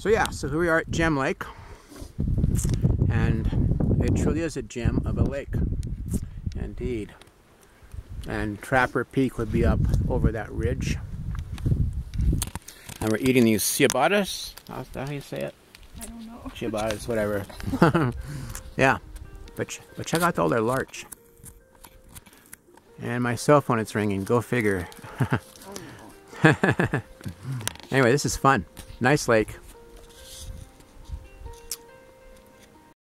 So yeah, so here we are at Gem Lake. And it truly is a gem of a lake. Indeed. And Trapper Peak would be up over that ridge. And we're eating these ciabattas. How's that how you say it? I don't know. Ciabattas, whatever. yeah. But, but check out all their larch. And my cell phone is ringing. Go figure. Oh, anyway, this is fun. Nice lake.